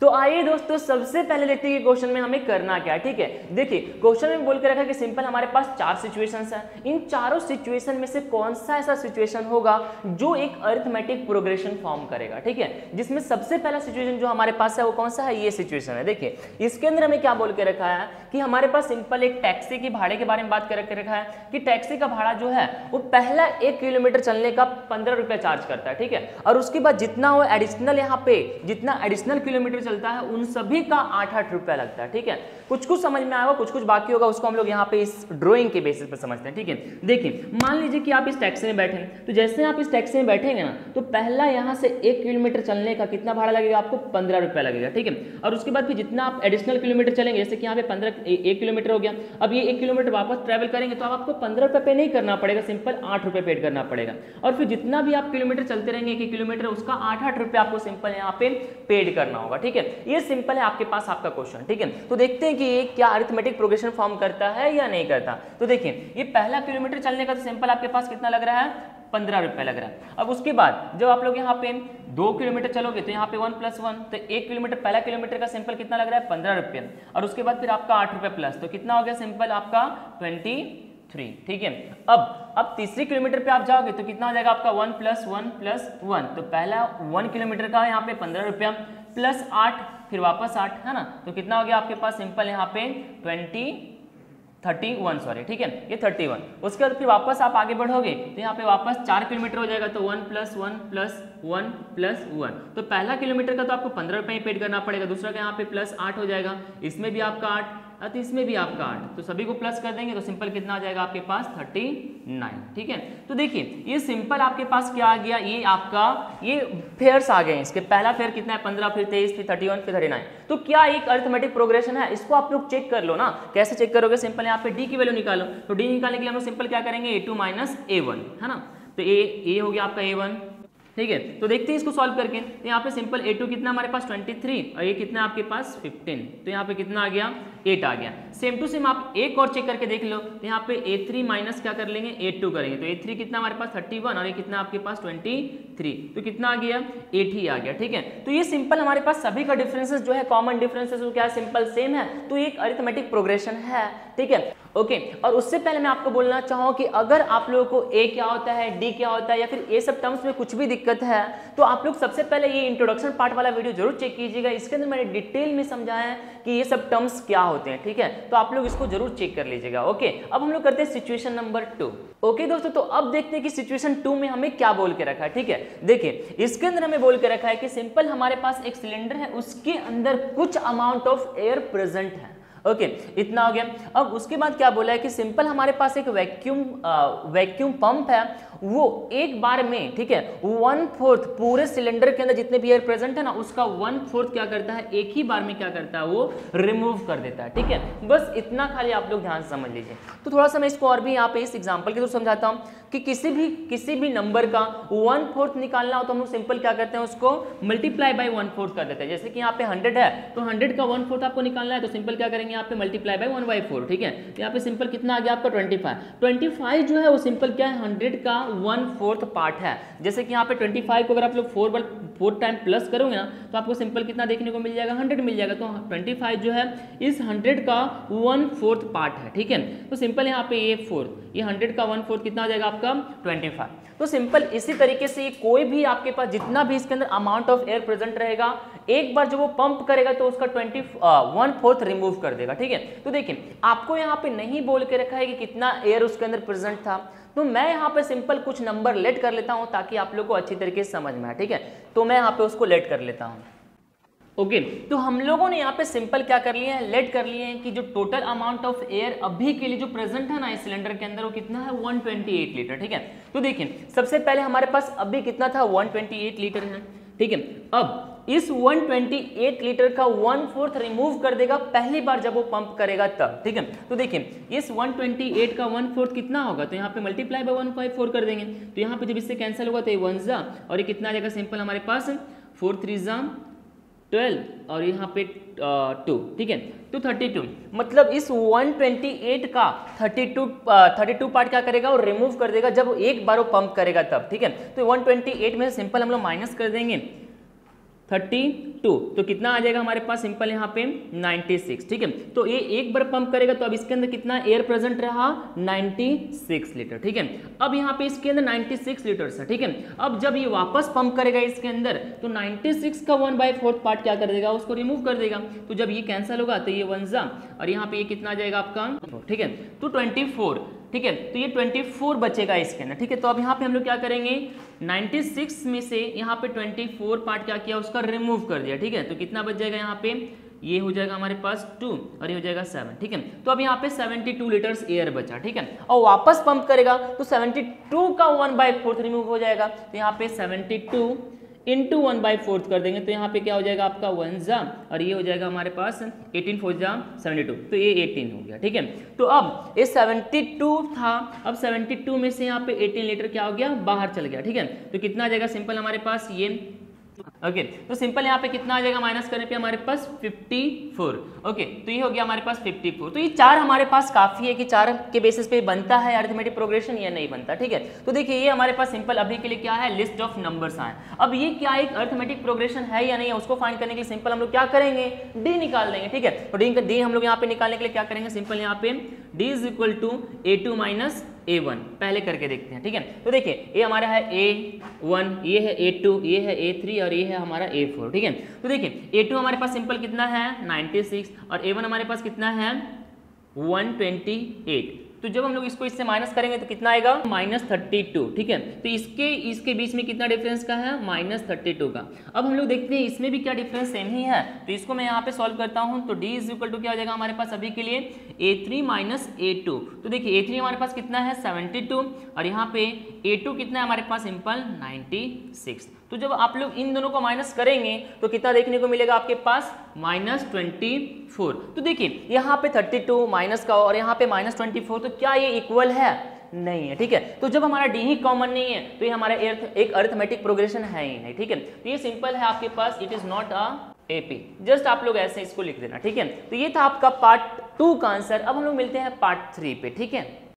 तो आइए दोस्तों, सबसे पहले देखते हैं कि क्वेश्चन में हमें करना क्या है, ठीक है? देखिए क्वेश्चन में बोल के रखा है कि सिंपल हमारे पास चार सिचुएशंस हैं। इन चारों सिचुएशन में से कौन सा ऐसा सिचुएशन होगा जो एक अर्थमेटिक प्रोग्रेशन फॉर्म करेगा, ठीक है? जिसमें सबसे पहला सिचुएशन जो हमारे पास है, वो कौन सा है? ये सिचुएशन है। देखिए, इसके अंदर हमें क्या बोल के रखा है कि हमारे पास सिंपल एक टैक्सी के भाड़े के बारे में बात कर रखा है कि टैक्सी का भाड़ा जो है, वो पहला एक किलोमीटर चलने का पंद्रह रुपया चार्ज करता है, ठीक है? और उसके बाद जितना वो एडिशनल यहाँ पे, जितना एडिशनल किलोमीटर चलता है, उन सभी का आठ आठ रुपया लगता है, ठीक है? कुछ कुछ समझ में आएगा कुछ कुछ बाकी होगा, उसको हम लोग यहाँ पे इस ड्रॉइंग के बेसिस पर समझते हैं, ठीक है? देखिए, मान लीजिए कि आप इस टैक्सी में बैठे तो जैसे आप इस टैक्सी में बैठेंगे ना तो पहला यहाँ से एक किलोमीटर चलने का कितना भाड़ा लगेगा? आपको पंद्रह रुपया लगेगा, ठीक है? और उसके बाद फिर जितना आप एडिशनल किलोमीटर चलेंगे, जैसे कि यहाँ पे पंद्रह एक किलोमीटर हो गया, अब ये एक किलोमीटर वापस ट्रैवल करेंगे तो आपको पंद्रह रुपये पे नहीं करना पड़ेगा सिंपल आठ रुपये पेड करना पड़ेगा। और फिर जितना भी आप किलोमीटर चलते रहेंगे एक किलोमीटर, उसका आठ आठ रुपये आपको सिंपल यहाँ पे पेड करना होगा, ठीक है? ये सिंपल है, आपके पास आपका क्वेश्चन ठीक है? तो देखते हैं कि ये क्या अरिथमेटिक प्रोग्रेशन फॉर्म करता है या नहीं करता। तो देखिए, ये पहला किलोमीटर चलने का तो सिंपल आपके पास कितना लग रहा है? पंद्रह रुपए लग रहा है। अब उसके बाद, जब आप लोग यहाँ पे दो किलोमीटर चलोगे तो यहाँ पे वन प्लस वन तो एक किलोमीटर पहला किलोमीटर का सिंपल कितना लग रहा है? पंद्रह रुपये और उसके बाद फिर आपका आठ रुपये प्लस तो कितना हो गया सिंपल आपका ट्वेंटी थ्री ठीक है? अब अब तीसरी किलोमीटर पे आप जाओगे तो कितना हो जाएगा आपका? One plus one plus one तो पहला वन किलोमीटर का यहाँ पे पंद्रह रुपया। प्लस आठ, फिर वापस आठ, है ना? तो कितना हो गया आपके पास? सिंपल यहाँ पे ट्वेंटी, थर्टी वन सॉरी ठीक है? ये थर्टी वन। उसके बाद फिर वापस आप आगे बढ़ोगे तो यहाँ पे वापस चार किलोमीटर हो जाएगा तो one plus one plus one plus one. तो पहला किलोमीटर का तो आपको पंद्रह रुपये ही पेड करना पड़ेगा, दूसरा का यहाँ पे प्लस आठ हो जाएगा। इसमें भी आपका आठ तो इसमें भी आपका आठ तो सभी को प्लस कर देंगे तो सिंपल कितना आ जाएगा आपके पास? थर्टी नाइन ठीक है? तो देखिए, ये सिंपल आपके पास क्या आ गया? ये आपका, ये फेयर्स आ गए इसके। पहला फेयर कितना है? पंद्रह, फिर तेईस, फिर थर्टी वन फिर थर्टी नाइन तो क्या एक अर्थमेटिक प्रोग्रेशन है? इसको आप लोग चेक कर लो ना। कैसे चेक करोगे? सिंपल यहाँ पे डी की वैल्यू निकालो। तो डी निकालने के लिए हम लोग सिंपल क्या करेंगे? A two minus A one है ना? तो ए ए हो गया आपका ए वन ठीक है? तो देखते हैं इसको सॉल्व करके। तो यहाँ पे सिंपल ए टू कितना हमारे पास? 23 और ये कितना आपके पास? 15 तो यहाँ पे कितना आ गया? 8 आ गया. सेम टू सेम आप एक और चेक करके देख लो। तो यहाँ पे ए थ्री माइनस क्या कर लेंगे? ए टू करेंगे। तो ए थ्री कितना हमारे पास? 31 और ये कितना आपके पास? 23 तो कितना आ गया? एट ही आ गया। ठीक है? तो ये सिंपल हमारे पास सभी का डिफरेंसेस जो है कॉमन डिफरेंसेस क्या है? सिंपल सेम है। तो एक अरिथमेटिक प्रोग्रेशन है। ठीक है? ओके okay, और उससे पहले मैं आपको बोलना चाहूँ कि अगर आप लोगों को ए क्या होता है डी क्या होता है या फिर ये सब टर्म्स में कुछ भी दिक्कत है। तो आप लोग सबसे पहले ये इंट्रोडक्शन पार्ट वाला वीडियो ज़रूर चेक कीजिएगा। इसके अंदर मैंने डिटेल में समझाया है कि ये सब टर्म्स क्या होते हैं ठीक है? तो आप लोग इसको ज़रूर चेक कर लीजिएगा ओके अब हम लोग करते हैं सिचुएशन नंबर टू ओके दोस्तों? तो अब देखते हैं कि सिचुएशन टू में हमें क्या बोल के रखा है ठीक है? देखिए इसके अंदर हमें बोल के रखा है कि सिंपल हमारे पास एक सिलेंडर है उसके अंदर कुछ अमाउंट ऑफ़ एयर प्रेजेंट है ओके okay, इतना हो गया। अब उसके बाद क्या बोला है कि सिंपल हमारे पास एक वैक्यूम वैक्यूम पंप है वो एक बार में, ठीक है वन फोर्थ पूरे सिलेंडर के अंदर जितने भी एयर प्रेजेंट है ना, उसका वन फोर्थ क्या करता है? एक ही बार में क्या करता है? वो रिमूव कर देता है, ठीक है? बस इतना खाली आप लोग ध्यान समझ लीजिए। तो थोड़ा सा मैं इसको और भी यहाँ पे इस एग्ज़ाम्पल के थ्रू समझाता हूँ कि किसी भी किसी भी नंबर का वन फोर्थ निकालना हो तो हम लोग सिंपल क्या करते हैं उसको? मल्टीप्लाई बाय वन फोर्थ कर देते हैं। जैसे कि यहाँ पे हंड्रेड है तो हंड्रेड का वन फोर्थ आपको निकालना है तो सिंपल क्या करेंगे यहाँ पे? Multiply by one by four ठीक है? तो यहाँ पे सिंपल कितना आ गया आपका? ट्वेंटी फाइव ट्वेंटी फाइव जो है वो सिंपल क्या है? हंड्रेड का वन फोर्थ पार्ट है। जैसे कि यहाँ पे ट्वेंटी फाइव को अगर आप लोग फोर बार फोर टाइम प्लस करोगे ना तो आपको सिंपल कितना देखने को मिल जाएगा? हंड्रेड मिल जाएगा। तो ट्वेंटी फाइव जो है, इस हंड्रेड का वन फोर्थ पार्ट है, ठीक है? तो सिंपल यहाँ पे ए फोर्थ ये हंड्रेड का वन फोर्थ कितना हो जाएगा आपका? ट्वेंटी फाइव तो सिंपल इसी तरीके से कोई भी आपके पास जितना भी इसके अंदर अमाउंट ऑफ़ एयर प्रेजेंट रहेगा, एक बार जब वो पंप करेगा तो उसका ट्वेंटी वन फोर्थ रिमूव कर देगा, ठीक है? तो देखिए, आपको यहाँ पे नहीं बोल के रखा है कि कितना एयर उसके अंदर प्रेजेंट था। तो मैं यहाँ पे सिंपल कुछ नंबर लेट कर लेता हूँ, ताकि आप लोग को अच्छी तरीके से समझ में आए, ठीक है? तो मैं यहाँ पे उसको लेट कर लेता हूँ। ओके। okay, तो हम लोगों ने यहाँ पे सिंपल क्या कर लिया है? लेट कर लिए हैं कि जो टोटल अमाउंट ऑफ़ एयर अभी के लिए जो प्रेजेंट है ना इस सिलेंडर के अंदर वो कितना है? 128 लीटर ठीक है? तो देखिए सबसे पहले हमारे पास अभी कितना था? 128 लीटर है ठीक है? अब इस 128 लीटर का वन फोर्थ रिमूव कर देगा, पहली बार जब वो पंप करेगा तब, ठीक है? तो देखिए, इस 128 का वन फोर्थ कितना होगा? तो यहाँ पे multiply by one five four कर देंगे। तो यहाँ पे जब इससे कैंसिल होगा तो ये वन जा, और ये कितना आ जाएगा सिंपल हमारे पास? फोर थ्री जा ट्वेल्व और यहाँ पे टू ठीक है? तो थर्टी टू मतलब इस 128 का 32 32 पार्ट क्या करेगा? और रिमूव कर देगा, जब एक बार वो पंप करेगा तब, ठीक है? तो 128 में सिंपल हम लोग माइनस कर देंगे। Thirty two. तो कितना आ जाएगा हमारे पास सिंपल यहाँ पे 96 ठीक है? तो ये एक बार पंप करेगा तो अब इसके अंदर कितना एयर प्रेजेंट रहा? 96 लीटर, ठीक है? अब यहाँ पे इसके अंदर 96 लीटर है, ठीक है? अब जब ये वापस पंप करेगा इसके अंदर तो 96 का वन बाई फोर्थ पार्ट क्या कर देगा? उसको रिमूव कर देगा। तो जब ये कैंसिल होगा तो ये वन जा, और यहाँ पे ये कितना आ जाएगा आपका? ठीक है? तो ट्वेंटी ठीक है? तो ये 24 बचेगा इसके अंदर, ठीक है? तो अब यहाँ पे हम लोग क्या करेंगे? 96 में से यहाँ पे 24 पार्ट क्या किया? उसका रिमूव कर दिया, ठीक है? तो कितना बच जाएगा यहाँ पे? ये हो जाएगा हमारे पास टू और ये हो जाएगा सेवन ठीक है? तो अब यहाँ पे 72 लीटर्स एयर बचा, ठीक है? और वापस पंप करेगा तो 72 का वन बाई फोर्थ रिमूव हो जाएगा। तो यहाँ पे 72 इंटू वन बाई फोर्थ कर देंगे तो यहाँ पे क्या हो जाएगा आपका वन जा और ये हो जाएगा हमारे पास एटीन फोर जा सेवेंटी टू तो ये एटीन हो गया, ठीक है? तो अब ये सेवेंटी टू था, अब सेवेंटी टू में से यहाँ पे एटीन लीटर क्या हो गया? बाहर चल गया, ठीक है? तो कितना आ जाएगा सिंपल हमारे पास, ये ओके okay, तो सिंपल यहाँ पे कितना आ जाएगा? माइनस करने पे हमारे पास 54 ओके okay, तो ये हो गया हमारे पास 54 तो ये चार हमारे पास काफ़ी है कि चार के बेसिस पे बनता है अर्थमेटिक प्रोग्रेशन या नहीं बनता ठीक है? तो देखिए ये हमारे पास सिंपल अभी के लिए क्या है? लिस्ट ऑफ़ नंबर्स आए। अब ये क्या एक अर्थमेटिक प्रोग्रेशन है या नहीं है उसको फाइंड करने के लिए सिंपल हम लोग क्या करेंगे? डी निकाल देंगे ठीक है? तो डी डी हम लोग यहाँ पे निकालने के लिए क्या करेंगे? सिंपल यहाँ पे D is equal to A two minus A one पहले करके देखते हैं ठीक है? तो देखिए ये हमारा है ए वन ये है ए टू ये है ए थ्री और ये हमारा ए फोर ठीक है? तो देखिए ए टू हमारे पास सिंपल कितना है? 96 और ए वन हमारे पास कितना है? 128 तो जब हम लोग इसको इससे माइनस करेंगे तो कितना आएगा? माइनस थर्टी टू ठीक है? तो इसके इसके बीच में कितना डिफरेंस का है? माइनस थर्टी टू का। अब हम लोग देखते हैं इसमें भी क्या डिफरेंस सेम ही है। तो इसको मैं यहाँ पे सॉल्व करता हूँ। तो डी इज़ इक्वल टू क्या हो जाएगा हमारे पास अभी के लिए? A three minus A two तो देखिए ए थ्री हमारे पास कितना है? सेवेंटी टू और यहाँ पे ए टू कितना है हमारे पास? सिंपल नाइन्टी सिक्स तो जब आप लोग इन दोनों को माइनस करेंगे तो कितना देखने को मिलेगा आपके पास? माइनस ट्वेंटी फोर तो देखिए, यहाँ पे थर्टी टू माइनस का और यहाँ पे माइनस ट्वेंटी फोर तो क्या ये इक्वल है? नहीं है, ठीक है? तो जब हमारा डी ही कॉमन नहीं है तो ये हमारा अर्थ एक अर्थमेटिक प्रोग्रेशन है ही नहीं, ठीक है? तो ये सिंपल है आपके पास it is not a AP just आप लोग ऐसे इसको लिख देना, ठीक है? तो ये था आपका पार्ट टू का आंसर अब हम लोग मिलते हैं पार्ट थ्री पे, ठीक है?